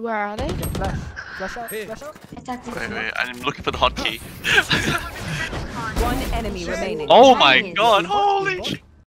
Where are they? Flash. Flash out. Flash out. Attack Wait, wait, I'm looking for the hotkey. One enemy remaining. oh my god, holy shit.